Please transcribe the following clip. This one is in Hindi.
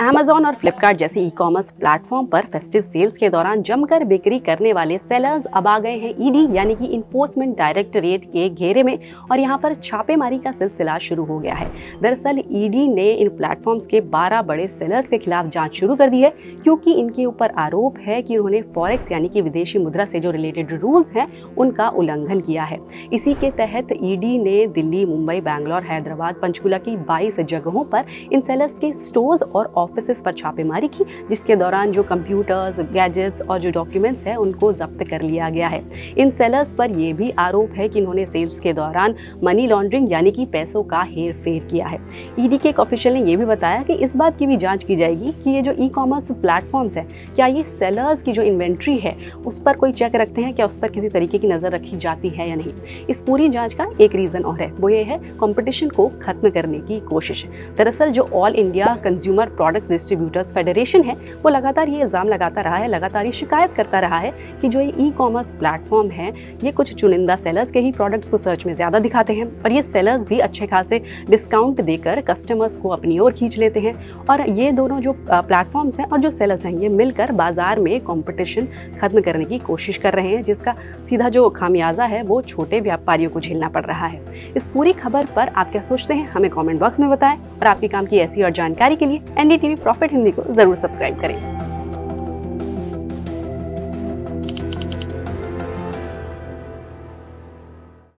अमेजोन और फ्लिपकार्ट जैसे ई कॉमर्स प्लेटफॉर्म पर फेस्टिव सेल्स के दौरान जमकर बिक्री करने वाले सेलर्स अब आ गए हैं ईडी यानी कि इन्फोर्समेंट डायरेक्टरेट के घेरे में और यहाँ पर छापेमारी का सिलसिला शुरू हो गया है। दरअसल ईडी ने इन प्लेटफॉर्म्स के 12 बड़े सेलर्स के खिलाफ जाँच शुरू कर दी है, क्योंकि इनके ऊपर आरोप है कि उन्होंने फॉरेक्स यानी कि विदेशी मुद्रा से जो रिलेटेड रूल्स हैं, उनका उल्लंघन किया है। इसी के तहत ईडी ने दिल्ली, मुंबई, बैंगलोर, हैदराबाद, पंचकुला की बाईस जगहों पर इन सेलर्स के स्टोर्स और ऑफ़िस पर छापेमारी की, जिसके दौरान जो कंप्यूटर्स गैजेट्स और जो डॉक्यूमेंट्स हैं, उनको जब्त कर लिया गया है। इन सेलर्स पर यह भी आरोप है कि इन्होंने सेल्स के दौरान मनी लॉन्ड्रिंग यानी कि पैसों का हेर फेर किया है। ईडी के एक ऑफिशियल ने यह भी बताया कि इस बात की भी जाँच की जाएगी कि ये जो ई कॉमर्स प्लेटफॉर्म्स हैं, क्या ये सेलर्स की जो इन्वेंट्री है, उस पर कोई चेक रखते हैं, क्या उस पर किसी तरीके की नज़र रखी जाती है या नहीं? इस पूरी जाँच का एक रीज़न और है, वो ये है कॉम्पिटिशन को खत्म करने की कोशिश। दरअसल जो all India consumer product product distributors federation है, वो लगातार ये इल्ज़ाम लगाता रहा है, लगातार ये शिकायत करता रहा है कि जो ये ई कॉमर्स प्लेटफॉर्म है, ये कुछ चुनिंदा सेलर्स के ही प्रोडक्ट्स को सर्च में ज़्यादा दिखाते हैं और ये सेलर्स भी अच्छे खासे डिस्काउंट देकर कस्टमर्स को अपनी ओर खींच लेते हैं और ये दोनों जो प्लेटफॉर्म्स हैं और जो सेलर्स हैं, ये मिलकर बाज़ार में कॉम्पिटिशन खत्म करने की कोशिश कर रहे हैं, जिसका सीधा जो खामियाजा है, वो छोटे व्यापारियों को झेलना पड़ रहा है। इस पूरी खबर पर आप क्या सोचते हैं, हमें कॉमेंट बॉक्स में बताएँ और आपके काम की ऐसी और जानकारी के लिए एनडीटीवी प्रॉफिट हिंदी को ज़रूर सब्सक्राइब करें।